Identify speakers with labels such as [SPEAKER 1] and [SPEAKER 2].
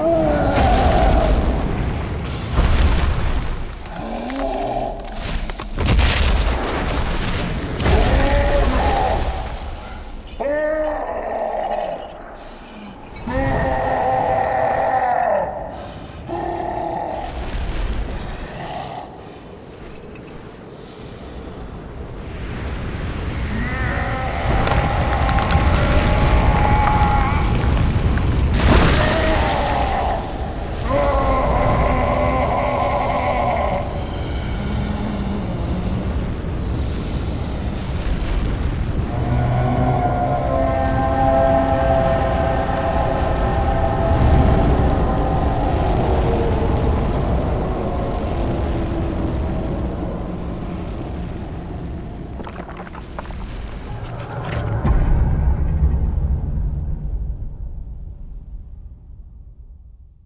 [SPEAKER 1] Oh.